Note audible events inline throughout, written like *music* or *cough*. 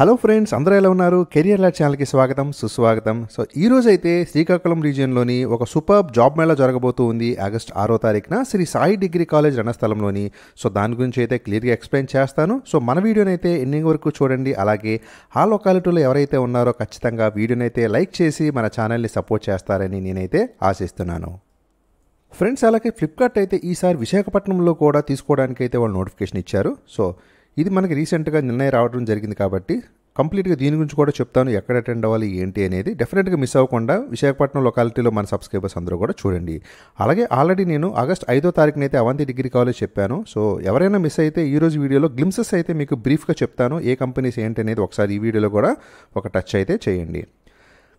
Hello friends అందరూ ఎలా ఉన్నారు? కెరియర్ ల్యాబ్ ఛానల్కి స్వాగతం సుస్వాగతం. సో ఈ రోజు అయితే శ్రీకాకుళం రీజియన్లోని ఒక సూపర్ జాబ్ మేళా జరగబోతూ ఉంది ఆగస్ట్ ఆరో తారీఖున శ్రీ సాయి డిగ్రీ కాలేజ్ రణస్థలంలోని. సో దాని గురించి అయితే క్లియర్గా ఎక్స్ప్లెయిన్ చేస్తాను. సో మన వీడియోని అయితే ఎండింగ్ వరకు చూడండి. అలాగే ఆ లొకాలిటీలో ఎవరైతే ఉన్నారో ఖచ్చితంగా వీడియోని అయితే లైక్ చేసి మన ఛానల్ని సపోర్ట్ చేస్తారని నేనైతే ఆశిస్తున్నాను. ఫ్రెండ్స్ అలాగే ఫ్లిప్కార్ట్ అయితే ఈసారి విశాఖపట్నంలో కూడా తీసుకోవడానికి అయితే వాళ్ళు నోటిఫికేషన్ ఇచ్చారు. సో ఇది మనకి రీసెంట్గా నిర్ణయం రావడం జరిగింది కాబట్టి కంప్లీట్గా దీని గురించి కూడా చెప్తాను ఎక్కడ అటెండ్ అవ్వాలి ఏంటి అనేది. డెఫినెట్గా మిస్ అవ్వకుండా విశాఖపట్నం లొకాలిటీలో మన సబ్స్క్రైబర్స్ అందరూ కూడా చూడండి. అలాగే ఆల్రెడీ నేను ఆగస్ట్ ఐదో తారీఖున అయితే అవంతి డిగ్రీ కాలేజ్ చెప్పాను. సో ఎవరైనా మిస్ అయితే ఈ రోజు వీడియోలో గ్లిమ్సెస్ అయితే మీకు బ్రీఫ్గా చెప్తాను. ఏ కంపెనీస్ ఏంటి అనేది ఒకసారి ఈ వీడియోలో కూడా ఒక టచ్ అయితే చేయండి.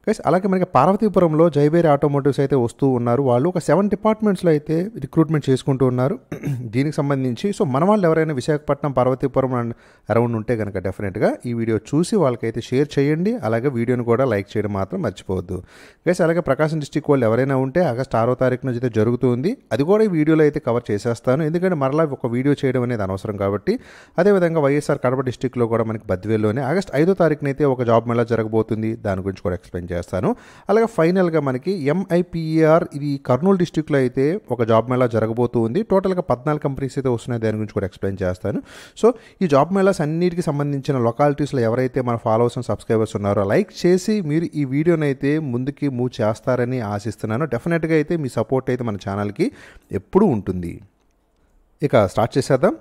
గైస్ అలాగే మనకి పార్వతీపురంలో జైబేరి ఆటోమోటివ్స్ అయితే వస్తూ ఉన్నారు. వాళ్ళు ఒక సెవెన్ డిపార్ట్మెంట్స్లో అయితే రిక్రూట్మెంట్ చేసుకుంటూ ఉన్నారు. *clears throat* దీనికి సంబంధించి సో మన వాళ్ళు ఎవరైనా విశాఖపట్నం పార్వతీపురం అండ్ అరౌండ్ ఉంటే కనుక డెఫినెట్గా ఈ వీడియో చూసి వాళ్ళకైతే షేర్ చేయండి. అలాగే వీడియోని కూడా లైక్ చేయడం మాత్రం మర్చిపోవద్దు. గైస్ అలాగే ప్రకాశం డిస్టిక్ వాళ్ళు ఎవరైనా ఉంటే ఆగస్ట్ ఆరో తారీఖు నుంచి అయితే జరుగుతుంది. అది కూడా ఈ వీడియోలో అయితే కవర్ చేసేస్తాను. ఎందుకంటే మరలా ఒక వీడియో చేయడం అనేది అనవసరం కాబట్టి అదేవిధంగా వైఎస్ఆర్ కడప డిస్టిక్లో కూడా మనకి బద్వేల్లోనే ఆగస్ట్ ఐదో తారీఖునైతే ఒక జాబ్ మేళా జరగబోతుంది. దాని గురించి కూడా ఎక్స్ప్లెయిన్ చేస్తాను. అలాగే ఫైనల్గా మనకి ఎంఐపిఆర్ ఇది కర్నూలు డిస్టిక్లో అయితే ఒక జాబ్ మేళా జరగబోతూ ఉంది. టోటల్గా పద్నాలుగు కంపెనీస్ అయితే వస్తున్నాయి. దాని గురించి కూడా ఎక్స్ప్లెయిన్ చేస్తాను. సో ఈ జాబ్ మేళాస్ అన్నిటికి సంబంధించిన లొకాలిటీస్లో ఎవరైతే మన ఫాలోవర్స్ అండ్ సబ్స్క్రైబర్స్ ఉన్నారో లైక్ చేసి మీరు ఈ వీడియోని అయితే ముందుకి మూవ్ చేస్తారని ఆశిస్తున్నాను. డెఫినెట్గా అయితే మీ సపోర్ట్ అయితే మన ఛానల్కి ఎప్పుడూ ఉంటుంది. ఇక స్టార్ట్ చేసేద్దాం.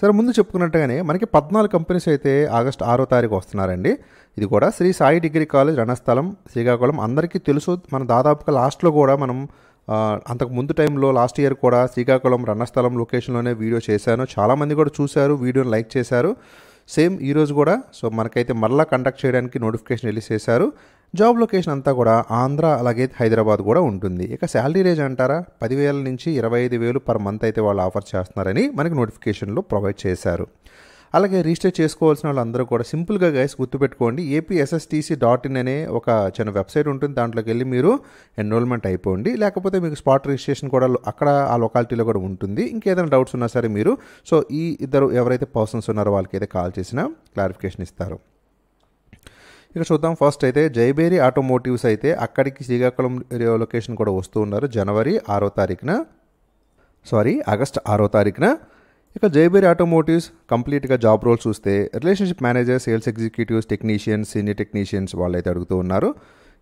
సరే ముందు చెప్పుకున్నట్టుగానే మనకి పద్నాలుగు కంపెనీస్ అయితే ఆగస్ట్ ఆరో తారీఖు వస్తున్నారండి. ఇది కూడా శ్రీ సాయి డిగ్రీ కాలేజ్ రణస్థలం శ్రీకాకుళం. అందరికీ తెలుసు మన దాదాపుగా లాస్ట్లో కూడా మనం అంతకు ముందు టైంలో లాస్ట్ ఇయర్ కూడా శ్రీకాకుళం రణస్థలం లొకేషన్లోనే వీడియో చేశాను. చాలామంది కూడా చూశారు వీడియోని లైక్ చేశారు. సేమ్ ఈరోజు కూడా సో మనకైతే మరలా కండక్ట్ చేయడానికి నోటిఫికేషన్ రిలీజ్ చేశారు. జాబ్ లొకేషన్ అంతా కూడా ఆంధ్ర అలాగే హైదరాబాద్ కూడా ఉంటుంది. ఇక శాలరీ రేంజ్ అంటారా? పదివేల నుంచి ఇరవై ఐదు వేలు పర్ మంత్ అయితే వాళ్ళు ఆఫర్ చేస్తున్నారని మనకి నోటిఫికేషన్లో ప్రొవైడ్ చేశారు. అలాగే రిజిస్టర్ చేసుకోవాల్సిన వాళ్ళందరూ కూడా సింపుల్గా గైస్ గుర్తుపెట్టుకోండి. ఏపీఎస్ఎస్టీసీ డాట్ ఇన్ అనే ఒక చిన్న వెబ్సైట్ ఉంటుంది. దాంట్లోకి వెళ్ళి మీరు ఎన్రోల్మెంట్ అయిపోండి. లేకపోతే మీకు స్పాట్ రిజిస్ట్రేషన్ కూడా అక్కడ ఆ లొకాలిటీలో కూడా ఉంటుంది. ఇంకేదైనా డౌట్స్ ఉన్నా సరే మీరు సో ఈ ఇద్దరు ఎవరైతే పర్సన్స్ ఉన్నారో వాళ్ళకి అయితే కాల్ చేసినా క్లారిఫికేషన్ ఇస్తారు. ఇక చూద్దాం ఫస్ట్ అయితే జైబేరి ఆటోమోటివ్స్ అయితే అక్కడికి శ్రీకాకుళం లొకేషన్ కూడా వస్తూ ఉన్నారు జనవరి ఆరో తారీఖున. సారీ ఆగస్ట్ ఆరో తారీఖున. ఇక జైబేరి ఆటోమోటివ్స్ కంప్లీట్గా జాబ్ రోల్ చూస్తే relationship manager sales executives technicians senior technicians వాళ్ళైతే అడుగుతూ ఉన్నారు.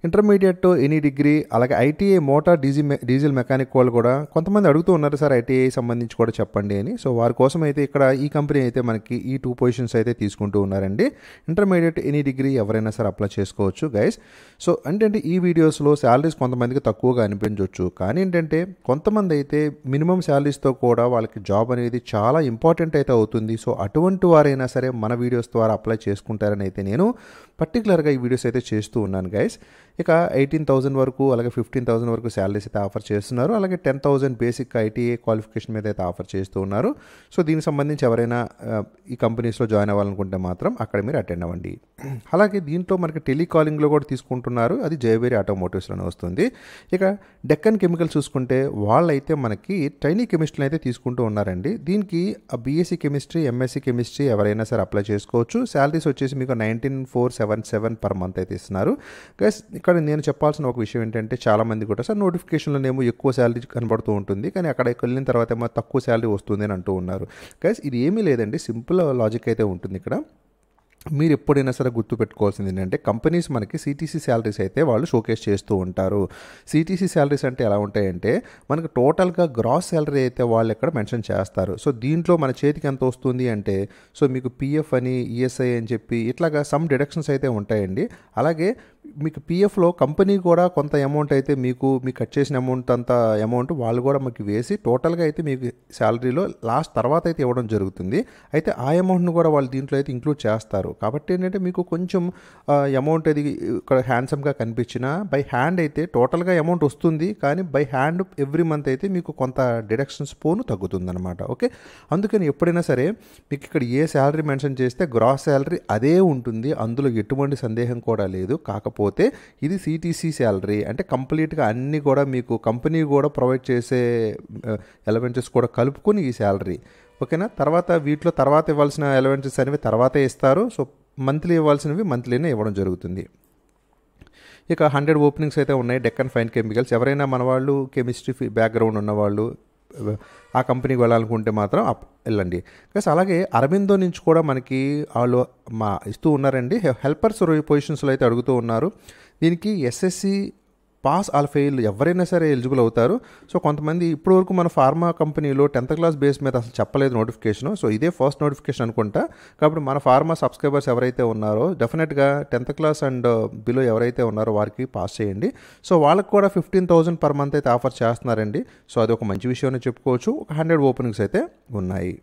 ఇంటర్మీడియట్ ఎనీ డిగ్రీ అలాగే ITI motor diesel diesel mechanic వాళ్ళు కూడా కొంతమంది అడుగుతూ ఉన్నారు సార్ ఐటీఐ సంబంధించి కూడా చెప్పండి అని. సో వారి కోసం అయితే ఇక్కడ ఈ కంపెనీ అయితే మనకి ఈ టూ పొజిషన్స్ అయితే తీసుకుంటూ ఉన్నారండి. ఇంటర్మీడియట్ ఎనీ డిగ్రీ ఎవరైనా సరే అప్లై చేసుకోవచ్చు గైస్. సో అంటే ఈ వీడియోస్లో శాలరీస్ కొంతమందికి తక్కువగా అనిపించవచ్చు కానీ ఏంటంటే కొంతమంది అయితే మినిమం శాలరీస్తో కూడా వాళ్ళకి జాబ్ అనేది చాలా ఇంపార్టెంట్ అయితే అవుతుంది. సో అటువంటి వారైనా సరే మన వీడియోస్ ద్వారా అప్లై చేసుకుంటారని అయితే నేను పర్టికులర్గా ఈ వీడియోస్ అయితే చేస్తూ ఉన్నాను గైస్. ఇక ఎయిటీన్ థౌసండ్ వరకు అలాగే ఫిఫ్టీన్ థౌసండ్ వరకు శాలరీస్ అయితే ఆఫర్ చేస్తున్నారు. అలాగే ten thousand basic ITA qualification మీద అయితే ఆఫర్ చేస్తూ ఉన్నారు. సో దీనికి సంబంధించి ఎవరైనా ఈ కంపెనీస్లో జాయిన్ అవ్వాలనుకుంటే మాత్రం అక్కడ మీరు అటెండ్ అవ్వండి. అలాగే దీంట్లో మనకి టెలికాలింగ్లో కూడా తీసుకుంటున్నారు. అది జయవేరి ఆటోమోటివ్స్లోనే వస్తుంది. ఇక డెక్కన్ కెమికల్ చూసుకుంటే వాళ్ళైతే మనకి ట్రైనీ కెమిస్ట్రీని అయితే తీసుకుంటూ ఉన్నారండి. దీనికి బీఎస్సీ కెమిస్ట్రీ ఎంఎస్సీ కెమిస్ట్రీ ఎవరైనా సరే అప్లై చేసుకోవచ్చు. శాలరీస్ వచ్చేసి మీకు nineteen four seven seven per month అయితే ఇస్తున్నారు. గైస్ ఇక్కడ నేను చెప్పాల్సిన ఒక విషయం ఏంటంటే చాలామంది కూడా సార్ నోటిఫికేషన్లోనేమో ఎక్కువ శాలరీ కనబడుతూ ఉంటుంది కానీ అక్కడికి వెళ్ళిన తర్వాత ఏమో తక్కువ శాలరీ వస్తుంది అని అంటూ ఉన్నారు. గైస్ ఇది ఏమీ లేదండి. సింపుల్ లాజిక్ అయితే ఉంటుంది ఇక్కడ. మీరు ఎప్పుడైనా సరే గుర్తుపెట్టుకోవాల్సింది ఏంటంటే కంపెనీస్ మనకి సిటీసీ శాలరీస్ అయితే వాళ్ళు షోకేస్ చేస్తూ ఉంటారు. సిటీసీ శాలరీస్ అంటే ఎలా ఉంటాయంటే మనకు టోటల్గా గ్రాస్ శాలరీ అయితే వాళ్ళు ఎక్కడ మెన్షన్ చేస్తారు. సో దీంట్లో మన చేతికి ఎంత వస్తుంది అంటే సో మీకు పిఎఫ్ అని ఈఎస్ఐ అని చెప్పి ఇట్లాగా సమ్ డిడక్షన్స్ అయితే ఉంటాయండి. అలాగే మీకు పిఎఫ్లో కంపెనీ కూడా కొంత అమౌంట్ అయితే మీకు మీకు కట్ చేసిన అమౌంట్ అంత అమౌంట్ వాళ్ళు కూడా మీకు వేసి టోటల్గా అయితే మీకు శాలరీలో లాస్ట్ తర్వాత అయితే ఇవ్వడం జరుగుతుంది. అయితే ఆ అమౌంట్ను కూడా వాళ్ళు దీంట్లో అయితే ఇంక్లూడ్ చేస్తారు. కాబట్టి ఏంటంటే మీకు కొంచెం అమౌంట్ అది ఇక్కడ హ్యాండ్సమ్గా కనిపించినా బై హ్యాండ్ అయితే టోటల్గా అమౌంట్ వస్తుంది. కానీ బై హ్యాండ్ ఎవ్రీ మంత్ అయితే మీకు కొంత డిడక్షన్స్ పోను తగ్గుతుంది అనమాట ఓకే? అందుకని ఎప్పుడైనా సరే మీకు ఇక్కడ ఏ శాలరీ మెన్షన్ చేస్తే గ్రాస్ శాలరీ అదే ఉంటుంది. అందులో ఎటువంటి సందేహం కూడా లేదు. కాకపోతే కాకపోతే ఇది సిటీసీ శాలరీ అంటే కంప్లీట్గా అన్నీ కూడా మీకు కంపెనీ కూడా ప్రొవైడ్ చేసే ఎలవెన్సెస్ కూడా కలుపుకొని ఈ శాలరీ ఓకేనా? తర్వాత వీటిలో తర్వాత ఇవ్వాల్సిన ఎలవెన్సెస్ అనేవి తర్వాతే ఇస్తారు. సో మంత్లీ ఇవ్వాల్సినవి మంత్లీనే ఇవ్వడం జరుగుతుంది. ఇక హండ్రెడ్ ఓపెనింగ్స్ అయితే ఉన్నాయి. Deccan fine chemicals. ఎవరైనా మన వాళ్ళు కెమిస్ట్రీ బ్యాక్గ్రౌండ్ ఉన్నవాళ్ళు ఆ కంపెనీకి వెళ్ళాలనుకుంటే మాత్రం వెళ్ళండి. ప్లస్ అలాగే అరవిందో నుంచి కూడా మనకి వాళ్ళు మా ఇస్తూ ఉన్నారండి. హెల్పర్స్ పొజిషన్స్లో అయితే అడుగుతూ ఉన్నారు. దీనికి ఎస్ఎస్సి పాస్ ఆల్ ఫెయిల్ ఎవరైనా సరే ఎలిజిబుల్ అవుతారు. సో కొంతమంది ఇప్పటివరకు మన ఫార్మా కంపెనీలో టెన్త్ క్లాస్ బేస్ మీద అసలు చెప్పలేదు నోటిఫికేషన్. సో ఇదే ఫస్ట్ నోటిఫికేషన్ అనుకుంటా. కాబట్టి మన ఫార్మా సబ్స్క్రైబర్స్ ఎవరైతే ఉన్నారో డెఫినెట్గా టెన్త్ క్లాస్ అండ్ బిలో ఎవరైతే ఉన్నారో వారికి పాస్ చేయండి. సో వాళ్ళకి కూడా ఫిఫ్టీన్ థౌసండ్ పర్ మంత్ అయితే ఆఫర్ చేస్తున్నారండి. సో అది ఒక మంచి విషయం అని చెప్పుకోవచ్చు. ఒక హండ్రెడ్ ఓపెనింగ్స్ అయితే ఉన్నాయి.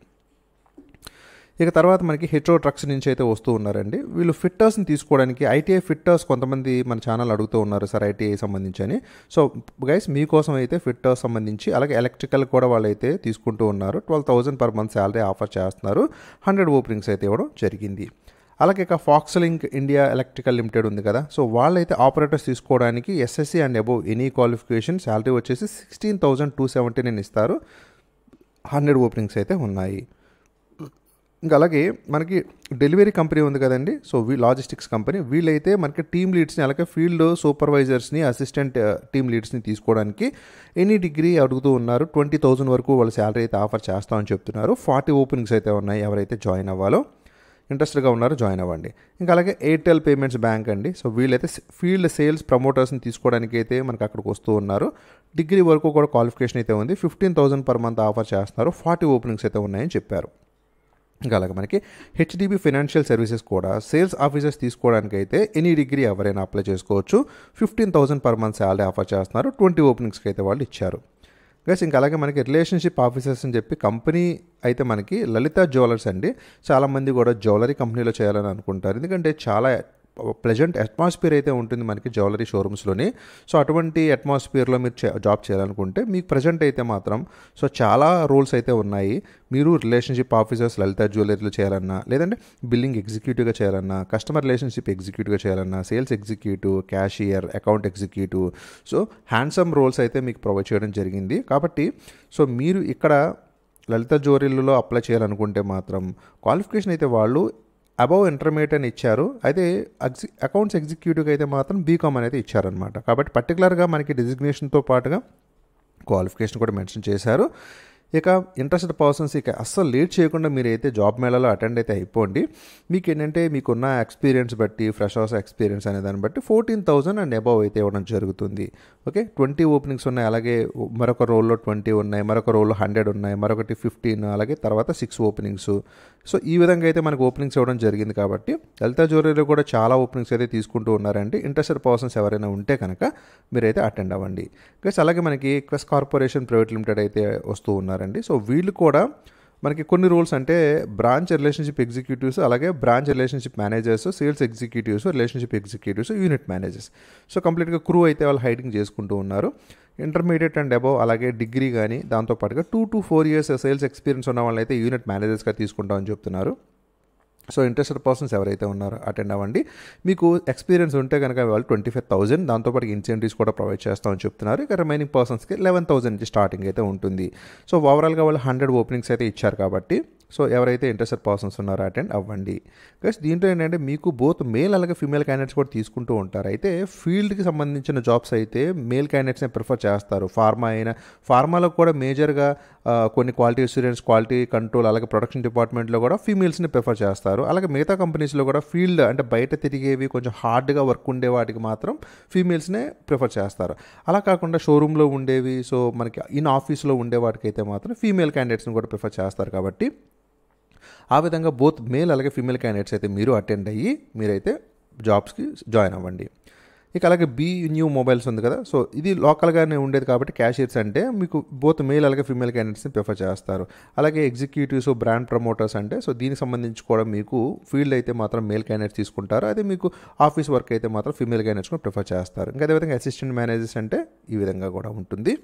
ఇక తర్వాత మనకి హెచ్ఓ ట్రక్స్ నుంచి అయితే వస్తూ ఉన్నారండి. వీళ్ళు ఫిట్టర్స్ని తీసుకోవడానికి ఐటీఐ ఫిట్టర్స్ కొంతమంది మన ఛానల్ అడుగుతూ ఉన్నారు సార్ ఐటీఐ సంబంధించి అని. సో గైస్ మీకోసం అయితే ఫిట్టర్స్ సంబంధించి అలాగే ఎలక్ట్రికల్ కూడా వాళ్ళు అయితే తీసుకుంటూ ఉన్నారు. Twelve thousand per month salary offer చేస్తున్నారు. హండ్రెడ్ ఓపెనింగ్స్ అయితే ఇవ్వడం జరిగింది. అలాగే ఇక Foxlink India electrical limited ఉంది కదా. సో వాళ్ళైతే ఆపరేటర్స్ తీసుకోవడానికి SSC and above any qualification salary వచ్చేసి sixteen thousand two seventy nine ఇస్తారు. హండ్రెడ్ ఓపెనింగ్స్ అయితే ఉన్నాయి. ఇంకా అలాగే మనకి డెలివరీ కంపెనీ ఉంది కదండి. So V logistics company. వీళ్ళైతే మనకి టీమ్ లీడ్స్ని అలాగే ఫీల్డ్ సూపర్వైజర్స్ని అసిస్టెంట్ టీమ్ లీడ్స్ని తీసుకోవడానికి ఎనీ డిగ్రీ అడుగుతూ ఉన్నారు. ట్వంటీ థౌజండ్ వరకు వాళ్ళ శాలరీ అయితే ఆఫర్ చేస్తామని చెప్తున్నారు. ఫార్టీ ఓపెనింగ్స్ అయితే ఉన్నాయి ఎవరైతే జాయిన్ అవ్వాలో. ఇంట్రెస్ట్గా ఉన్నారో జాయిన్ అవ్వండి. ఇంకా అలాగే ఎయిర్టెల్ పేమెంట్స్ బ్యాంక్ అండి. సో వీళ్ళైతే ఫీల్డ్ సేల్స్ ప్రమోటర్స్ని తీసుకోవడానికి అయితే మనకి అక్కడికి వస్తూ ఉన్నారు. డిగ్రీ వరకు కూడా క్వాలిఫికేషన్ అయితే ఉంది. Fifteen thousand per month offer చేస్తున్నారు. ఫార్టీ ఓపెనింగ్స్ అయితే ఉన్నాయని చెప్పారు. ఇంకా అలాగే మనకి హెచ్డిబి ఫైనాన్షియల్ సర్వీసెస్ కూడా సేల్స్ ఆఫీసర్స్ తీసుకోవడానికి అయితే ఎనీ డిగ్రీ ఎవరైనా అప్లై చేసుకోవచ్చు. Fifteen thousand per month salary offer చేస్తున్నారు. ట్వంటీ ఓపెనింగ్స్కి అయితే వాళ్ళు ఇచ్చారు. గైస్ ఇంకా అలాగే మనకి రిలేషన్షిప్ ఆఫీసర్స్ అని చెప్పి కంపెనీ అయితే మనకి లలిత జ్యువెలర్స్ అండి. చాలామంది కూడా జ్యువెలరీ కంపెనీలో చేయాలని అనుకుంటారు. ఎందుకంటే చాలా ప్లెజెంట్ అట్మాస్ఫియర్ అయితే ఉంటుంది మనకి జ్యువెలరీ షోరూమ్స్లోని సో అటువంటి అట్మాస్ఫియర్లో మీరు జాబ్ చేయాలనుకుంటే మీకు ప్రజెంట్ అయితే మాత్రం సో చాలా రూల్స్ అయితే ఉన్నాయి. మీరు రిలేషన్షిప్ ఆఫీసర్స్ లలిత జ్యువెలరీలో చేయాలన్నా లేదంటే బిల్లింగ్ ఎగ్జిక్యూటివ్గా చేయాలన్నా కస్టమర్ రిలేషన్షిప్ ఎగ్జిక్యూటివ్గా చేయాలన్నా sales executive cashier account executive so handsome roles అయితే మీకు ప్రొవైడ్ చేయడం జరిగింది. కాబట్టి సో మీరు ఇక్కడ లలిత జ్యువెలరీలో అప్లై చేయాలనుకుంటే మాత్రం క్వాలిఫికేషన్ అయితే వాళ్ళు అబౌవ్ ఇంటర్మీడియట్ అని ఇచ్చారు. అయితే ఎగ్జి అకౌంట్స్ ఎగ్జిక్యూటివ్కి అయితే మాత్రం బీకామ్ అనేది ఇచ్చారనమాట కాబట్టి పర్టికులర్గా మనకి డిజిగ్నేషన్తో పాటుగా క్వాలిఫికేషన్ కూడా మెన్షన్ చేశారు. ఇక ఇంట్రెస్టెడ్ పర్సన్స్ ఇక అస్సలు లేట్ చేయకుండా మీరైతే జాబ్ మేళాలో అటెండ్ అయితే అయిపోండి. మీకు ఏంటంటే మీకున్న ఎక్స్పీరియన్స్ బట్టి ఫ్రెషర్స్ ఎక్స్పీరియన్స్ అనే దాన్ని బట్టి ఫోర్టీన్ థౌసండ్ అండ్ అబవ్ అయితే ఇవ్వడం జరుగుతుంది. ఓకే? ట్వంటీ ఓపెనింగ్స్ ఉన్నాయి. అలాగే మరొక రోల్లో ట్వంటీ ఉన్నాయి. మరొక రోల్లో హండ్రెడ్ ఉన్నాయి. మరొకటి ఫిఫ్టీన్ అలాగే తర్వాత సిక్స్ ఓపెనింగ్స్ సో ఈ విధంగా అయితే మనకు ఓపెనింగ్స్ ఇవ్వడం జరిగింది కాబట్టి లలిత జ్యువెలరీలో కూడా చాలా ఓపెనింగ్స్ అయితే తీసుకుంటూ ఉన్నారండి. ఇంట్రెస్టెడ్ పర్సన్స్ ఎవరైనా ఉంటే కనుక మీరైతే అటెండ్ అవ్వండి. ప్లస్ అలాగే మనకి క్వెస్ కార్పొరేషన్ ప్రైవేట్ లిమిటెడ్ అయితే వస్తూ ఉన్నారండి. సో వీళ్ళు కూడా మనకి కొన్ని రూల్స్ అంటే బ్రాంచ్ రిలేషన్షిప్ ఎగ్జిక్యూటివ్స్ అలాగే branch relationship managers sales executives relationship executives unit managers. So కంప్లీట్గా క్రూ అయితే వాళ్ళు హైడింగ్ చేసుకుంటూ ఉన్నారు. ఇంటర్మీడియట్ అండ్ అబవ్ అలాగే డిగ్రీ కానీ దాంతోపాటుగా two to four years sales experience ఉన్న వాళ్ళైతే యూనిట్ మేనేజర్స్గా తీసుకుంటామని చెప్తున్నారు. సో ఇంట్రెస్టెడ్ పర్సన్స్ ఎవరైతే ఉన్నారో అటెండ్ అవ్వండి. మీకు ఎక్స్పీరియన్స్ ఉంటే కనుక వాళ్ళు ట్వంటీ ఫైవ్ థౌసండ్ దాంతోపాటు ఇన్సెంటివ్స్ కూడా ప్రొవైడ్ చేస్తామని చెప్తున్నారు. ఇక రిమైనింగ్ పర్సన్స్కి లెవెన్ థౌసండ్ నుంచి స్టార్టింగ్ అయితే ఉంటుంది. సో ఓవరాల్గా వాళ్ళు హండ్రెడ్ ఓపెనింగ్స్ అయితే ఇచ్చారు కాబట్టి సో ఎవరైతే ఇంట్రెస్టెడ్ పర్సన్స్ ఉన్నారో అటెండ్ అవ్వండి. ప్లస్ దీంట్లో ఏంటంటే మీకు బోత్ మేల్ అలాగే ఫీమేల్ క్యాండిడేట్స్ కూడా తీసుకుంటూ ఉంటారు. అయితే ఫీల్డ్కి సంబంధించిన జాబ్స్ అయితే మేల్ క్యాండిడేట్స్ని ప్రిఫర్ చేస్తారు. ఫార్మా అయినా ఫార్మాలో కూడా మేజర్గా కొన్ని క్వాలిటీ అసూరెన్స్ క్వాలిటీ కంట్రోల్ అలాగే ప్రొడక్షన్ డిపార్ట్మెంట్లో కూడా ఫీమేల్స్ని ప్రిఫర్ చేస్తారు. అలాగే మిగతా కంపెనీస్లో కూడా ఫీల్డ్ అంటే బయట తిరిగేవి కొంచెం హార్డ్గా వర్క్ ఉండే వాటికి మాత్రం ఫీమేల్స్నే ప్రిఫర్ చేస్తారు. అలా కాకుండా షోరూంలో ఉండేవి సో మనకి ఇన్ ఆఫీస్లో ఉండే వాటికైతే మాత్రం ఫీమేల్ క్యాండిడేట్స్ని కూడా ప్రిఫర్ చేస్తారు కాబట్టి ఆ విధంగా బోత్ మేల్ అలాగే ఫీమేల్ క్యాండిడేట్స్ అయితే మీరు అటెండ్ అయ్యి మీరైతే జాబ్స్కి జాయిన్ అవ్వండి. ఇక అలాగే బీ న్యూ మొబైల్స్ ఉంది కదా సో ఇది లోకల్గానే ఉండేది కాబట్టి క్యాషియర్స్ అంటే మీకు బోత్ మేల్ అలాగే ఫీమేల్ క్యాండిడేట్స్ని ప్రిఫర్ చేస్తారు. అలాగే ఎగ్జిక్యూటివ్స్ బ్రాండ్ ప్రమోటర్స్ అంటే సో దీనికి సంబంధించి కూడా మీకు ఫీల్డ్ అయితే మాత్రం మేల్ క్యాండిడేట్స్ తీసుకుంటారు. అదే మీకు ఆఫీస్ వర్క్ అయితే మాత్రం ఫీమేల్ క్యాండిడేట్స్ కూడా ప్రిఫర్ చేస్తారు. ఇంకా అదేవిధంగా అసిస్టెంట్ మేనేజర్స్ అంటే ఈ విధంగా కూడా ఉంటుంది.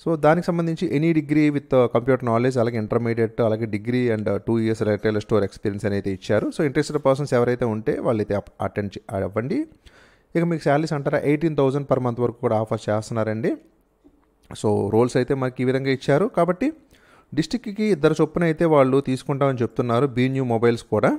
సో దానికి సంబంధించి any degree with computer knowledge అలాగే ఇంటర్మీడియట్ అలాగే degree and two years retail store experience అనేది ఇచ్చారు. సో ఇంట్రెస్టెడ్ పర్సన్స్ ఎవరైతే ఉంటే వాళ్ళైతే అటెండ్ అవ్వండి. ఇక మీకు శాలరీస్ అంటారా ఎయిటీన్ థౌసండ్ పర్ మంత్ వరకు కూడా ఆఫర్ చేస్తున్నారండి. సో రోల్స్ అయితే మనకి ఈ విధంగా ఇచ్చారు. కాబట్టి డిస్టిక్కి ఇద్దరు చొప్పున అయితే వాళ్ళు తీసుకుంటామని చెప్తున్నారు. బీ న్యూ మొబైల్స్ కూడా.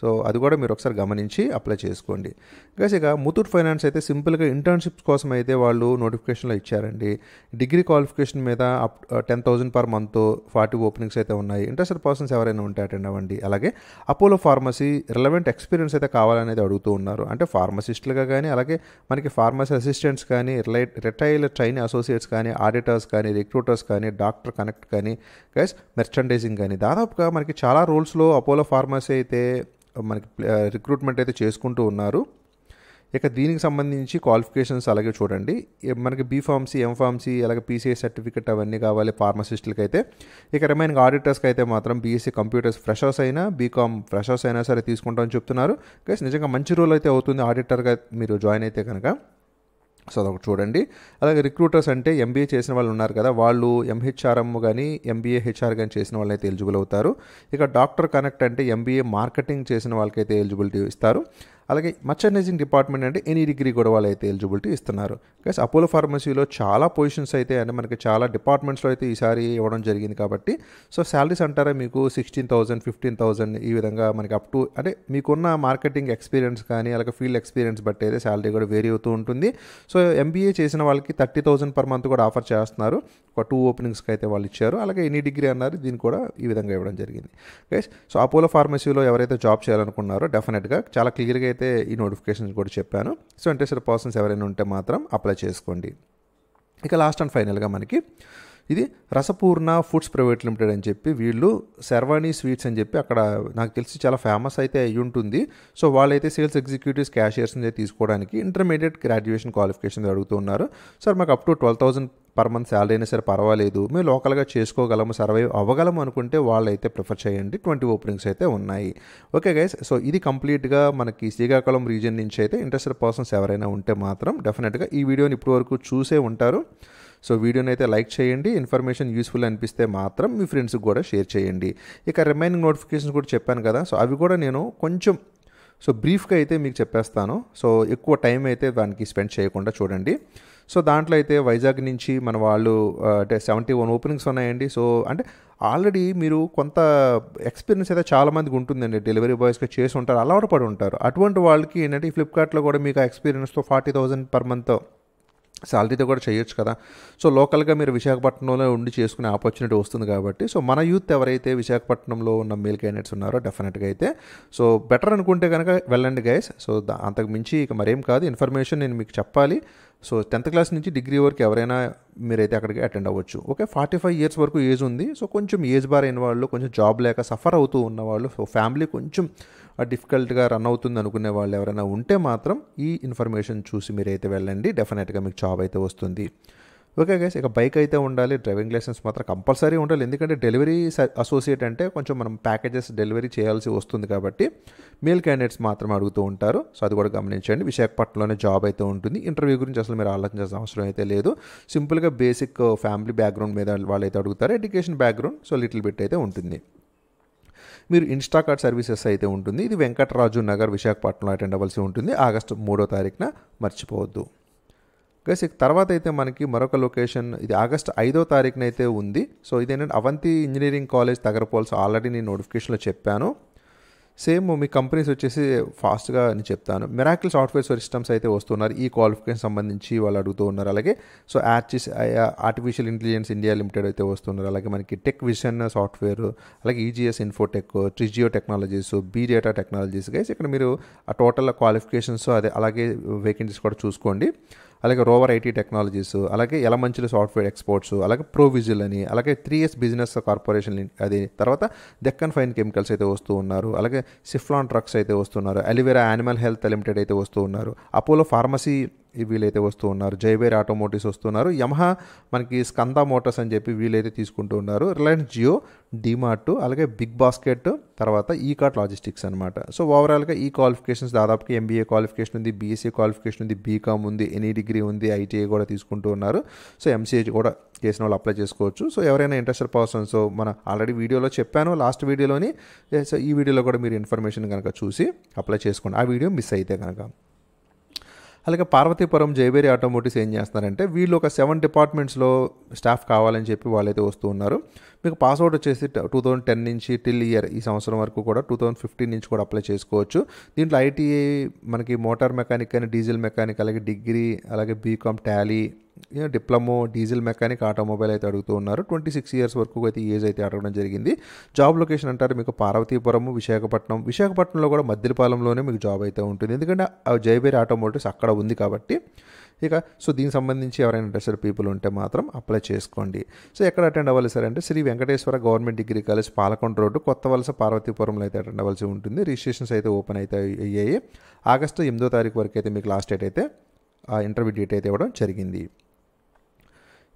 సో అది కూడా మీరు ఒకసారి గమనించి అప్లై చేసుకోండి. గైస్ ఇక ముతూట్ ఫైనాన్స్ అయితే సింపుల్గా ఇంటర్న్షిప్స్ కోసం అయితే వాళ్ళు నోటిఫికేషన్లో ఇచ్చారండి. డిగ్రీ క్వాలిఫికేషన్ మీద up ten thousand per month forty openings అయితే ఉన్నాయి. ఇంట్రెస్టెడ్ పర్సన్స్ ఎవరైనా ఉంటే అటెండ్ అవ్వండి. అలాగే అపోలో ఫార్మసీ రిలవెంట్ ఎక్స్పీరియన్స్ అయితే కావాలనేది అడుగుతూ ఉన్నారు. అంటే ఫార్మసిస్టులుగా కానీ అలాగే మనకి ఫార్మసీ అసిస్టెంట్స్ కానీ రిలైట్ రిటైల్ ట్రైన్ అసోసియేట్స్ కానీ ఆడిటర్స్ కానీ రిక్రూటర్స్ కానీ డాక్టర్ కనెక్ట్ కానీ గైస్ మెర్చండైజింగ్ కానీ దాదాపుగా మనకి చాలా రోల్స్లో అపోలో ఫార్మసీ అయితే మనకి రిక్రూట్మెంట్ అయితే చేసుకుంటూ ఉన్నారు. ఇక దీనికి సంబంధించి క్వాలిఫికేషన్స్ అలాగే చూడండి. మనకి బీఫార్మసీ ఎంఫార్మసీ అలాగే పీసీఐ సర్టిఫికెట్ అవన్నీ కావాలి ఫార్మసిస్టులకి అయితే. ఇక రిమైనింగ్ ఆడిటర్స్కి అయితే మాత్రం బీఎస్సీ కంప్యూటర్స్ ఫ్రెషర్స్ అయినా బీకామ్ ఫ్రెషర్స్ అయినా సరే తీసుకుంటామని చెప్తున్నారు. గైస్ నిజంగా మంచి రోల్ అయితే అవుతుంది ఆడిటర్గా మీరు జాయిన్ అయితే కనుక. సో అదొకటి చూడండి. అలాగే రిక్రూటర్స్ అంటే ఎంబీఏ చేసిన వాళ్ళు ఉన్నారు కదా వాళ్ళు ఎంహెచ్ఆర్ఎం కానీ ఎంబీఏ హెచ్ఆర్ కానీ చేసిన వాళ్ళు అయితే ఎలిజిబుల్ అవుతారు. ఇక డాక్టర్ కనెక్ట్ అంటే ఎంబీఏ మార్కెటింగ్ చేసిన వాళ్ళకైతే ఎలిజిబిలిటీ ఇస్తారు. అలాగే మర్చండైజింగ్ డిపార్ట్మెంట్ అంటే ఎనీ డిగ్రీ కూడా వాళ్ళు అయితే ఎలిజిబిలిటీ ఇస్తున్నారు. ప్లస్ అపోలో ఫార్మసీలో చాలా పొజిషన్స్ అయితే అంటే మనకి చాలా డిపార్ట్మెంట్స్లో అయితే ఈసారి ఇవ్వడం జరిగింది కాబట్టి సో శాలరీస్ అంటారా మీకు సిక్స్టీన్ థౌసండ్ ఫిఫ్టీన్ థౌసండ్ ఈ విధంగా మనకి అప్ టు అంటే మీకున్న మార్కెటింగ్ ఎక్స్పీరియన్స్ కానీ అలాగే ఫీల్డ్ ఎక్స్పీరియన్స్ బట్టి అయితే శాలరీ కూడా వేరీ అవుతూ ఉంటుంది. సో ఎంబీఏ చేసిన వాళ్ళకి థర్టీ థౌసండ్ పర్ మంత్ కూడా ఆఫర్ చేస్తున్నారు. ఒక టూ ఓపెనింగ్స్కి అయితే వాళ్ళు ఇచ్చారు. అలాగే ఎనీ డిగ్రీ అన్నారు దీన్ని కూడా ఈ విధంగా ఇవ్వడం జరిగింది. గైస్ సో అపోలో ఫార్మసీలో ఎవరైతే జాబ్ చేయాలనుకున్నారో డెఫినెట్గా చాలా క్లియర్గా అయితే ఈ నోటిఫికేషన్స్ కూడా చెప్పాను. సో ఇంట్రెస్టెడ్ పర్సన్స్ ఎవరైనా ఉంటే మాత్రం అప్లై చేసుకోండి. ఇక లాస్ట్ అండ్ ఫైనల్గా మనకి ఇది రసపూర్ణ ఫుడ్స్ ప్రైవేట్ లిమిటెడ్ అని చెప్పి వీళ్ళు శర్వాణి స్వీట్స్ అని చెప్పి అక్కడ నాకు తెలిసి చాలా ఫేమస్ అయితే అయ్యి ఉంటుంది. సో వాళ్ళైతే సేల్స్ ఎగ్జిక్యూటివ్స్ క్యాషియర్స్ని తీసుకోవడానికి ఇంటర్మీడియట్ గ్రాడ్యుయేషన్ క్వాలిఫికేషన్ అడుగుతున్నారు సార్ మాకు up to twelve thousand per month salary అయినా సరే పర్వాలేదు. మేము లోకల్గా చేసుకోగలము సర్వైవ్ అవ్వగలము అనుకుంటే వాళ్ళైతే ప్రిఫర్ చేయండి. ట్వంటీ ఓపెనింగ్స్ అయితే ఉన్నాయి. ఓకే గైస్ సో ఇది కంప్లీట్గా మనకి శ్రీకాకుళం రీజన్ నుంచి అయితే ఇంట్రెస్టెడ్ పర్సన్స్ ఎవరైనా ఉంటే మాత్రం డెఫినెట్గా ఈ వీడియోని ఇప్పటివరకు చూసే ఉంటారు. సో వీడియోని అయితే లైక్ చేయండి. ఇన్ఫర్మేషన్ యూస్ఫుల్ అనిపిస్తే మాత్రం మీ ఫ్రెండ్స్కి కూడా షేర్ చేయండి. ఇక రిమైనింగ్ నోటిఫికేషన్స్ కూడా చెప్పాను కదా సో అవి కూడా నేను కొంచెం సో బ్రీఫ్గా అయితే మీకు చెప్పేస్తాను. సో ఎక్కువ టైం అయితే దానికి స్పెండ్ చేయకుండా చూడండి. సో దాంట్లో అయితే వైజాగ్ నుంచి మన వాళ్ళు అంటే సెవెంటీ వన్ ఓపెనింగ్స్ ఉన్నాయండి. సో అంటే ఆల్రెడీ మీరు కొంత ఎక్స్పీరియన్స్ అయితే చాలామందికి ఉంటుందండి. డెలివరీ బాయ్స్గా చేసి ఉంటారు అలవాటు పడి ఉంటారు. అటువంటి వాళ్ళకి ఏంటంటే ఫ్లిప్కార్ట్లో కూడా మీకు ఆ ఎక్స్పీరియన్స్తో ఫార్టీ థౌసండ్ పర్ మంత్ శాలరీతో కూడా చేయొచ్చు కదా. సో లోకల్గా మీరు విశాఖపట్నంలో ఉండి చేసుకునే ఆపర్చునిటీ వస్తుంది కాబట్టి సో మన యూత్ ఎవరైతే విశాఖపట్నంలో ఉన్న మేల్ క్యాండిడేట్స్ ఉన్నారో డెఫినెట్గా అయితే సో బెటర్ అనుకుంటే కనుక వెళ్ళండి గైస్. సో దా- అంతకు మించి ఇక మరేం కాదు. ఇన్ఫర్మేషన్ నేను మీకు చెప్పాలి. సో టెన్త్ క్లాస్ నుంచి డిగ్రీ వరకు ఎవరైనా మీరైతే అక్కడికి అటెండ్ అవ్వచ్చు. ఓకే ఫార్టీ ఫైవ్ ఇయర్స్ వరకు ఏజ్ ఉంది. సో కొంచెం ఏజ్ బార్ అయిన వాళ్ళు కొంచెం జాబ్ లేక సఫర్ అవుతూ ఉన్న వాళ్ళు సో ఫ్యామిలీ కొంచెం డిఫికల్ట్గా రన్ అవుతుంది అనుకునే వాళ్ళు ఎవరైనా ఉంటే మాత్రం ఈ ఇన్ఫర్మేషన్ చూసి మీరైతే వెళ్ళండి. డెఫినెట్గా మీకు జాబ్ అయితే వస్తుంది. ఓకే గైస్ ఇక బైక్ అయితే ఉండాలి. డ్రైవింగ్ లైసెన్స్ మాత్రం కంపల్సరీ ఉండాలి. ఎందుకంటే డెలివరీ అసోసియేట్ అంటే కొంచెం మనం ప్యాకేజెస్ డెలివరీ చేయాల్సి వస్తుంది కాబట్టి మేల్ క్యాండిడేట్స్ మాత్రం అడుగుతూ ఉంటారు. సో అది కూడా గమనించండి. విశాఖపట్నంలోనే జాబ్ అయితే ఉంటుంది. ఇంటర్వ్యూ గురించి అసలు మీరు ఆలోచించాల్సిన అవసరం అయితే లేదు. సింపుల్గా బేసిక్ ఫ్యామిలీ బ్యాక్గ్రౌండ్ మీద వాళ్ళైతే అడుగుతారు. Education background so little bit అయితే ఉంటుంది. మీరు ఇన్స్టా కార్డ్ సర్వీసెస్ అయితే ఉంటుంది. ఇది వెంకటరాజు నగర్ విశాఖపట్నంలో అటెండ్ అవ్వాల్సి ఉంటుంది. ఆగస్టు మూడో తారీఖున మర్చిపోవద్దు. గైస్ ఇక తర్వాత అయితే మనకి మరొక లొకేషన్ ఇది ఆగస్ట్ ఐదో తారీఖున అయితే ఉంది. సో ఇదేంటంటే అవంతి ఇంజనీరింగ్ కాలేజ్ తగరపోల్స్ ఆల్రెడీ నేను నోటిఫికేషన్లో చెప్పాను. సేమ్ మీ కంపెనీస్ వచ్చేసి ఫాస్ట్గా అని చెప్తాను. మిరాకిల్ సాఫ్ట్వేర్ సిస్టమ్స్ అయితే వస్తున్నారు. ఈ క్వాలిఫికేషన్ సంబంధించి వాళ్ళు అడుగుతూ ఉన్నారు. అలాగే సో యార్చిస్ ఆర్టిఫిషియల్ ఇంటెలిజెన్స్ ఇండియా లిమిటెడ్ అయితే వస్తున్నారు. అలాగే మనకి టెక్ విజన్ సాఫ్ట్వేర్ అలాగే EGS infotech ట్రిజియో technologies B data technologies. Guys ఇక్కడ మీరు ఆ టోటల్ క్వాలిఫికేషన్స్ అదే అలాగే వేకెన్సీస్ కూడా చూసుకోండి. అలాగే రోవర్ ఐటీ టెక్నాలజీస్ అలాగే ఎలమంచుల సాఫ్ట్వేర్ ఎక్స్పోర్ట్స్ అలాగే ప్రోవిజిల్ అని అలాగే త్రీ ఎస్ బిజినెస్ కార్పొరేషన్ అది తర్వాత దెక్కన్ ఫైన్ కెమికల్స్ అయితే వస్తూ ఉన్నారు అలాగే సిఫ్లాన్ ట్రక్స్ అయితే వస్తున్నారు అలివేరా యానిమల్ హెల్త్ లిమిటెడ్ అయితే వస్తూ ఉన్నారు అపోలో ఫార్మసీ వీళ్ళైతే వస్తూ ఉన్నారు. జైవేర్ ఆటోమోటివ్స్ వస్తున్నారు. యమహా మనకి స్కంద మోటార్స్ అని చెప్పి వీళ్ళైతే తీసుకుంటూ ఉన్నారు. రిలయన్స్ జియో డిమార్ట్ అలాగే బిగ్ బాస్కెట్ తర్వాత ఈ కార్ట్ లాజిస్టిక్స్ అనమాట సో ఓవరాల్గా ఈ క్వాలిఫికేషన్స్ దాదాపుకి ఎంబీఏ క్వాలిఫికేషన్ ఉంది బీఎస్సీ క్వాలిఫికేషన్ ఉంది బీకామ్ ఉంది ఎనీ డిగ్రీ ఉంది ఐటీఐ కూడా తీసుకుంటూ ఉన్నారు. సో ఎంసీఏ కూడా చేసిన వాళ్ళు అప్లై చేసుకోవచ్చు. సో ఎవరైనా ఇంట్రెస్టెడ్ పర్సన్స్ సో మన ఆల్రెడీ వీడియోలో చెప్పాను లాస్ట్ వీడియోలోని సో ఈ వీడియోలో కూడా మీరు ఇన్ఫర్మేషన్ కనుక చూసి అప్లై చేసుకోండి. ఆ వీడియో మిస్ అయితే కనుక. అలాగే పార్వతీపురం జైబేరి ఆటోమోటివ్స్ ఏం చేస్తున్నారంటే వీళ్ళు ఒక సెవెన్ డిపార్ట్మెంట్స్లో స్టాఫ్ కావాలని చెప్పి వాళ్ళైతే వస్తూ ఉన్నారు. మీకు పాస్అవుట్ వచ్చేసి టూ థౌజండ్ టెన్ నుంచి టిల్ ఇయర్ ఈ సంవత్సరం వరకు కూడా టూ థౌజండ్ ఫిఫ్టీన్ నుంచి కూడా అప్లై చేసుకోవచ్చు. దీంట్లో ఐటీఐ మనకి మోటార్ మెకానిక్ అని డీజిల్ మెకానిక్ అలాగే డిగ్రీ అలాగే BCom Tally diploma diesel mechanic automobile అయితే అడుగుతూ ఉన్నారు. ట్వంటీ సిక్స్ ఇయర్స్ వరకు అయితే ఏజ్ అయితే అడగడం జరిగింది. జాబ్ లొకేషన్ అంటారు మీకు పార్వతీపురం విశాఖపట్నం. విశాఖపట్నంలో కూడా మద్దిలపాలెంలోనే మీకు జాబ్ అయితే ఉంటుంది. ఎందుకంటే జైబేరి ఆటోమోటివ్స్ అక్కడ ఉంది కాబట్టి. ఇక సో దీనికి సంబంధించి ఎవరైనా ఇంట్రెస్టెడ్ పీపుల్ ఉంటే మాత్రం అప్లై చేసుకోండి. సో ఎక్కడ అటెండ్ అవ్వాలి సార్ అంటే Shri Venkateswara government degree college Palakonda road Kothavalasa పార్వతీపురంలో అయితే అటెండ్ అవ్వాల్సి ఉంటుంది. రిజిస్ట్రేషన్స్ అయితే ఓపెన్ అయితే అయ్యాయి. ఆగస్టు ఎనిమిదో తారీఖు వరకు అయితే మీకు లాస్ట్ డేట్ అయితే ఆ ఇంటర్వ్యూ డేట్ అయితే ఇవ్వడం జరిగింది.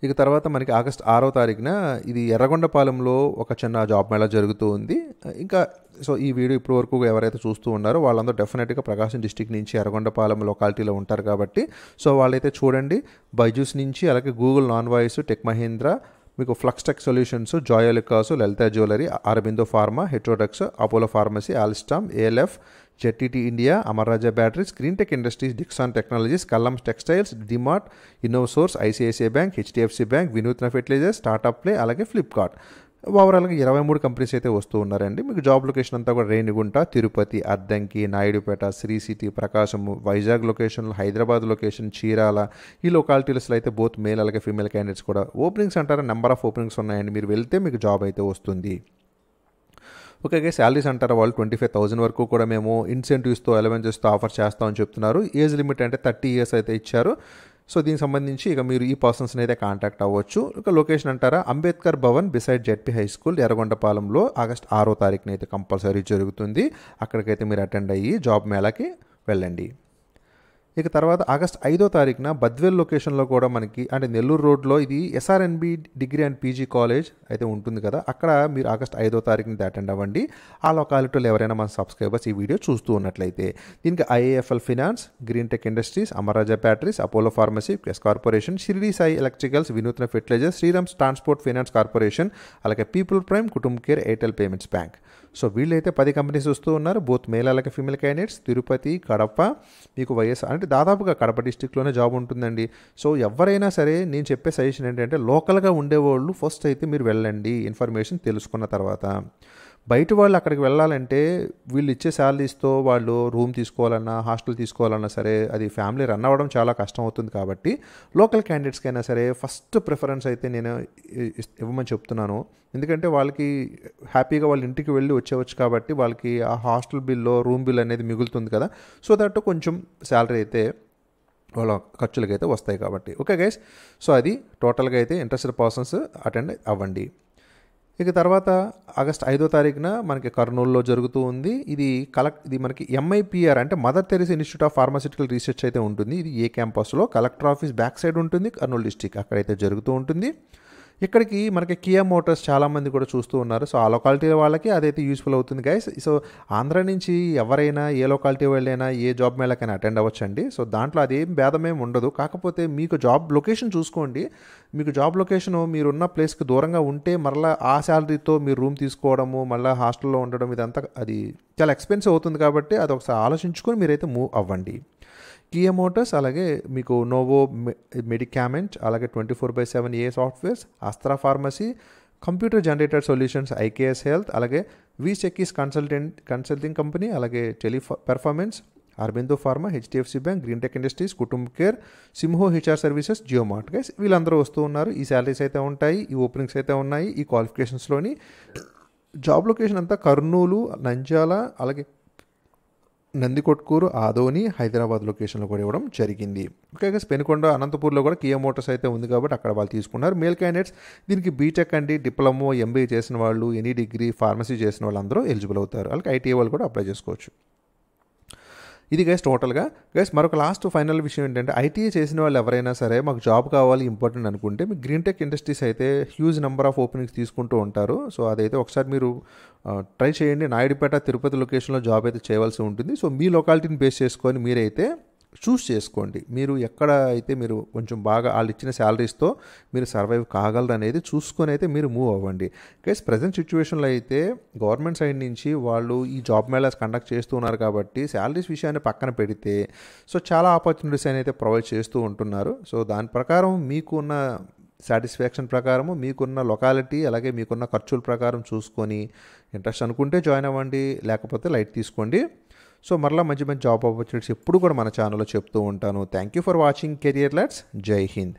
ఇక తర్వాత మనకి ఆగస్ట్ ఆరో తారీఖున ఇది ఎర్రగొండపాలెంలో ఒక చిన్న జాబ్ మేళా జరుగుతూ ఉంది. ఇంకా సో ఈ వీడియో ఇప్పటి వరకు ఎవరైతే చూస్తూ ఉన్నారో వాళ్ళందరూ డెఫినెట్గా ప్రకాశం డిస్టిక్ నుంచి ఎర్రగొండపాలెం లొకాలిటీలో ఉంటారు కాబట్టి సో వాళ్ళైతే చూడండి. బైజూస్ నుంచి అలాగే Google non voice tech Mahindra మీకు ఫ్లక్స్టెక్ సొల్యూషన్స్ జాయోలికాస్ లలిత జ్యువెలరీ అరబిందో ఫార్మా హెట్రోడక్స్ అపోలో ఫార్మసీ ఆల్స్టామ్ ఏఎల్ఎఫ్ జెట్టీటీ India Amararaja batteries green tech industries Dixon technologies Kallam textiles DMart Innosource ICICI bank HDFC bank వినూత్న ఫెర్టిలైజర్స్ స్టార్టప్ ప్లే అలాగే ఫ్లిప్కార్ట్ ఓవరాల్గా ఇరవై మూడు కంపెనీస్ అయితే వస్తూ ఉన్నారండి. మీకు జాబ్ లొకేషన్ అంతా కూడా Renigunta Tirupati Addanki Naidupeta Sri City Prakasam Vizag location Hyderabad location Chirala ఈ లొకాలిటీస్లో అయితే బోత్ మేల్ అలాగే ఫీమేల్ క్యాండిడేట్స్ కూడా ఓపెనింగ్స్ అంటారా? నెంబర్ ఆఫ్ ఓపెనింగ్స్ ఉన్నాయండి. మీరు వెళ్తే మీకు జాబ్ అయితే వస్తుంది. ఓకే శాలరీస్ అంటారా వాళ్ళు? ట్వంటీ ఫైవ్ థౌసండ్ వరకు కూడా మేము ఇన్సెంటివ్స్తో అలవెన్సెస్తో ఆఫర్ చేస్తామని చెప్తున్నారు. ఏజ్ లిమిట్ అంటే థర్టీ ఇయర్స్ అయితే ఇచ్చారు. సో దీనికి సంబంధించి ఇక మీరు ఈ పర్సన్స్ని అయితే కాంటాక్ట్ అవ్వచ్చు. ఇక లొకేషన్ అంటారా? Ambedkar Bhavan beside ZP high school ఎర్రగొండపాలెంలో August ఆరో తారీఖున అయితే కంపల్సరీ జరుగుతుంది. అక్కడికైతే మీరు అటెండ్ అయ్యి జాబ్ మేళాకి వెళ్ళండి. ఇక తర్వాత ఆగస్ట్ ఐదో తారీఖున బద్వేల్ లొకేషన్లో కూడా మనకి అంటే నెల్లూరు రోడ్లో ఇది SRNB degree and PG college అయితే ఉంటుంది కదా అక్కడ మీరు ఆగస్ట్ ఐదో తారీఖుని అటెండ్ అవ్వండి. ఆ లొకాలిటీలో ఎవరైనా మన సబ్స్క్రైబర్స్ ఈ వీడియో చూస్తూ ఉన్నట్లయితే దీనికి IAFL finance green tech industries Amara Raja batteries Apollo pharmacy yes corporation Shirdi Sai electricals వినూత్న fertilizers Shriram's transport finance corporation అలాగే people prime కుటుంబ్ care Airtel payments bank. So వీళ్ళైతే పది కంపెనీస్ వస్తూ ఉన్నారు. బోత్ మేల్ అలాగే ఫీమేల్ క్యాండిడేట్స్ తిరుపతి కడప మీకు వైఎస్ అంటే దాదాపుగా కడప డిస్టిక్లోనే జాబ్ ఉంటుందండి. సో ఎవరైనా సరే నేను చెప్పే సజెషన్ ఏంటంటే లోకల్గా ఉండేవాళ్ళు ఫస్ట్ అయితే మీరు వెళ్ళండి ఇన్ఫర్మేషన్ తెలుసుకున్న తర్వాత. బయట వాళ్ళు అక్కడికి వెళ్ళాలంటే వీళ్ళు ఇచ్చే శాలరీస్తో వాళ్ళు రూమ్ తీసుకోవాలన్నా హాస్టల్ తీసుకోవాలన్నా సరే అది ఫ్యామిలీ రన్ అవ్వడం చాలా కష్టం అవుతుంది కాబట్టి లోకల్ క్యాండిడేట్స్కైనా సరే ఫస్ట్ ప్రిఫరెన్స్ అయితే నేను ఇవ్వమని చెప్తున్నాను. ఎందుకంటే వాళ్ళకి హ్యాపీగా వాళ్ళ ఇంటికి వెళ్ళి వచ్చేవచ్చు కాబట్టి వాళ్ళకి ఆ హాస్టల్ బిల్లో రూమ్ బిల్ అనేది మిగులుతుంది కదా. సో దట్ కొంచెం శాలరీ అయితే వాళ్ళ ఖర్చులకి అయితే వస్తాయి కాబట్టి. Okay guys. సో అది టోటల్గా అయితే ఇంట్రెస్టెడ్ పర్సన్స్ అటెండ్ అవ్వండి. ఇక తర్వాత ఆగస్ట్ ఐదో తారీఖున మనకి కర్నూలులో జరుగుతూ ఉంది. ఇది కలెక్ట్ ఇది మనకి ఎంఐపిఆర్ అంటే mother Teresa institute of pharmaceutical research అయితే ఉంటుంది. ఇది ఏ క్యాంపస్లో కలెక్టర్ ఆఫీస్ బ్యాక్ సైడ్ ఉంటుంది. కర్నూలు డిస్టిక్ అక్కడైతే జరుగుతూ ఉంటుంది. ఇక్కడికి మనకి కియా మోటార్స్ చాలామంది కూడా చూస్తూ ఉన్నారు. సో ఆ లొకాలిటీ వాళ్ళకి అదైతే యూస్ఫుల్ అవుతుంది గైస్ సో ఆంధ్ర నుంచి ఎవరైనా ఏ లొకాలిటీ వాళ్ళైనా ఏ జాబ్ మేళకైనా అటెండ్ అవ్వచ్చండి. సో దాంట్లో అదేం భేదమేం ఉండదు. కాకపోతే మీకు జాబ్ లొకేషన్ చూసుకోండి. మీకు జాబ్ లొకేషన్ మీరున్న ప్లేస్కి దూరంగా ఉంటే మరలా ఆ శాలరీతో మీరు రూమ్ తీసుకోవడము మళ్ళీ హాస్టల్లో ఉండడం ఇదంతా అది చాలా ఎక్స్పెన్సివ్ అవుతుంది కాబట్టి అది ఒకసారి ఆలోచించుకొని మీరైతే మూవ్ అవ్వండి. కియా మోటార్స్ అలాగే మీకు నోవో మెడికామెంట్ అలాగే twenty four by seven A softwares Astra pharmacy computer generator solutions IKS health అలాగే వి చెక్కీస్ కన్సల్టెంట్ కన్సల్టింగ్ కంపెనీ అలాగే tele performance Aurobindo pharma HDFC bank green tech industries Kutumba care Simha HR services Jio mart guys వీళ్ళందరూ వస్తూ ఉన్నారు. ఈ salaries అయితే ఉంటాయి ఈ ఓపెనింగ్స్ అయితే ఉన్నాయి ఈ క్వాలిఫికేషన్స్లోని జాబ్ లొకేషన్ అంతా కర్నూలు నంద్యాల అలాగే నందికొట్కూరు ఆదోని హైదరాబాద్ లొకేషన్లో కూడా ఇవ్వడం జరిగింది. ఓకే పెనుకొండ అనంతపూర్లో కూడా కియా మోటార్స్ అయితే ఉంది కాబట్టి అక్కడ వాళ్ళు తీసుకున్నారు. మేల్ క్యాండిడేట్స్ దీనికి బీటెక్ అండి డిప్లొమో ఎంబీఏ చేసిన వాళ్ళు ఎనీ డిగ్రీ ఫార్మసీ చేసిన వాళ్ళు అందరూ ఎలిజిబుల్ అవుతారు. అలాగే ఐటీఐ వాళ్ళు కూడా అప్లై చేసుకోవచ్చు. ఇది గైస్ టోటల్గా గైస్ మరొక లాస్ట్ ఫైనల్ విషయం ఏంటంటే ఐటీఐ చేసిన వాళ్ళు ఎవరైనా సరే మాకు జాబ్ కావాలి ఇంపార్టెంట్ అనుకుంటే మీకు గ్రీన్ టెక్ ఇండస్ట్రీస్ అయితే హ్యూజ్ నెంబర్ ఆఫ్ ఓపెనింగ్స్ తీసుకుంటూ ఉంటారు. సో అదైతే ఒకసారి మీరు ట్రై చేయండి. నాయుడుపేట తిరుపతి లొకేషన్లో జాబ్ అయితే చేయవలసి ఉంటుంది. సో మీ లొకాలిటీని బేస్ చేసుకొని మీరైతే చూస్ చేసుకోండి. మీరు ఎక్కడ అయితే మీరు కొంచెం బాగా వాళ్ళు ఇచ్చిన శాలరీస్తో మీరు సర్వైవ్ కాగలరు అనేది చూసుకొని అయితే మీరు మూవ్ అవ్వండి. కేస్ ప్రజెంట్ సిచ్యువేషన్లో అయితే గవర్నమెంట్ సైడ్ నుంచి వాళ్ళు ఈ జాబ్ మేళాస్ కండక్ట్ చేస్తూ ఉన్నారు కాబట్టి శాలరీస్ విషయాన్ని పక్కన పెడితే సో చాలా ఆపర్చునిటీస్ అయితే ప్రొవైడ్ చేస్తూ ఉంటున్నారు. సో దాని ప్రకారం మీకున్న సాటిస్ఫాక్షన్ ప్రకారము మీకున్న లొకాలిటీ అలాగే మీకున్న ఖర్చుల ప్రకారం చూసుకొని ఇంట్రెస్ట్ అనుకుంటే జాయిన్ అవ్వండి లేకపోతే లైట్ తీసుకోండి. సో మరలా మంచి మంచి జాబ్ ఆపర్చునిటీస్ ఎప్పుడు కూడా మన ఛానల్లో చెప్తూ ఉంటాను. Thank you for watching career let's Jai Hind